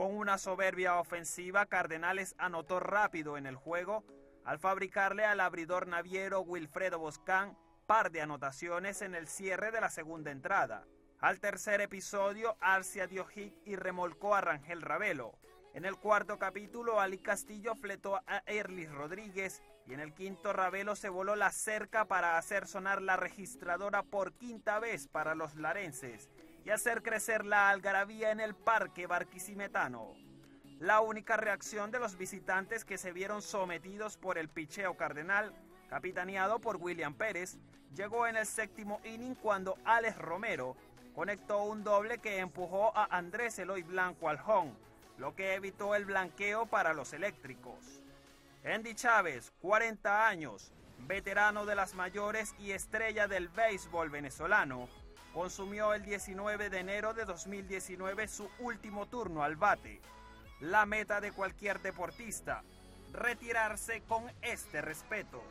Con una soberbia ofensiva, Cardenales anotó rápido en el juego al fabricarle al abridor naviero Wilfredo Boscán par de anotaciones en el cierre de la segunda entrada. Al tercer episodio, Arcia dio hit y remolcó a Rangel Ravelo. En el cuarto capítulo, Ali Castillo fletó a Erlis Rodríguez y en el quinto Ravelo se voló la cerca para hacer sonar la registradora por quinta vez para los larenses y hacer crecer la algarabía en el parque barquisimetano. La única reacción de los visitantes que se vieron sometidos por el picheo cardenal, capitaneado por William Pérez, llegó en el séptimo inning cuando Alex Romero conectó un doble que empujó a Andrés Eloy Blanco al home, lo que evitó el blanqueo para los eléctricos. Andy Chávez, 40 años, veterano de las mayores y estrella del béisbol venezolano, consumió el 19 de enero de 2019 su último turno al bate. La meta de cualquier deportista, retirarse con este respeto.